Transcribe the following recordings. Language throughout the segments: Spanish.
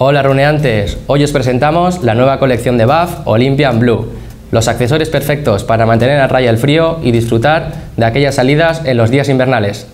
Hola runeantes, hoy os presentamos la nueva colección de Buff Olympian Blue, los accesorios perfectos para mantener a raya el frío y disfrutar de aquellas salidas en los días invernales.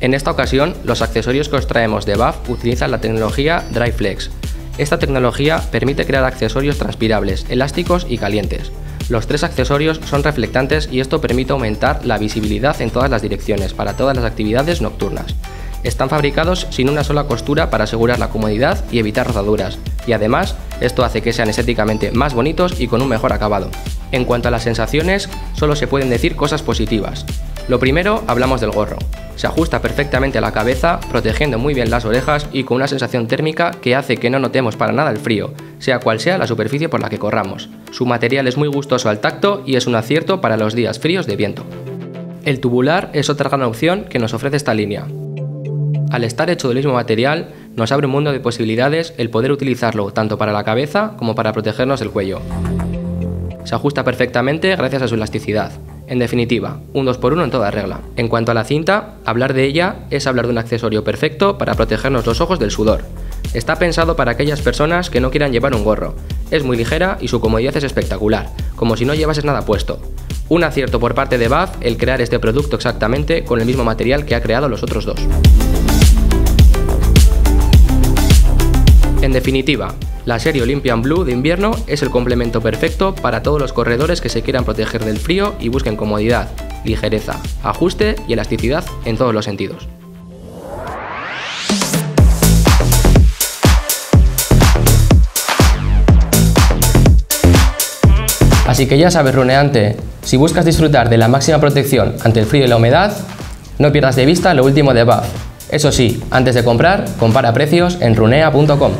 En esta ocasión, los accesorios que os traemos de Buff utilizan la tecnología DryFlex. Esta tecnología permite crear accesorios transpirables, elásticos y calientes, los tres accesorios son reflectantes y esto permite aumentar la visibilidad en todas las direcciones para todas las actividades nocturnas. Están fabricados sin una sola costura para asegurar la comodidad y evitar rozaduras, y además esto hace que sean estéticamente más bonitos y con un mejor acabado. En cuanto a las sensaciones, solo se pueden decir cosas positivas. Lo primero, hablamos del gorro. Se ajusta perfectamente a la cabeza, protegiendo muy bien las orejas y con una sensación térmica que hace que no notemos para nada el frío, sea cual sea la superficie por la que corramos. Su material es muy gustoso al tacto y es un acierto para los días fríos de viento. El tubular es otra gran opción que nos ofrece esta línea. Al estar hecho del mismo material, nos abre un mundo de posibilidades el poder utilizarlo tanto para la cabeza como para protegernos el cuello. Se ajusta perfectamente gracias a su elasticidad. En definitiva, un 2x1 en toda regla. En cuanto a la cinta, hablar de ella es hablar de un accesorio perfecto para protegernos los ojos del sudor. Está pensado para aquellas personas que no quieran llevar un gorro. Es muy ligera y su comodidad es espectacular, como si no llevases nada puesto. Un acierto por parte de BAF el crear este producto exactamente con el mismo material que ha creado los otros dos. En definitiva, la serie Olympian Blue de invierno es el complemento perfecto para todos los corredores que se quieran proteger del frío y busquen comodidad, ligereza, ajuste y elasticidad en todos los sentidos. Así que ya sabes, runeante, si buscas disfrutar de la máxima protección ante el frío y la humedad, no pierdas de vista lo último de Buff. Eso sí, antes de comprar, compara precios en runea.com.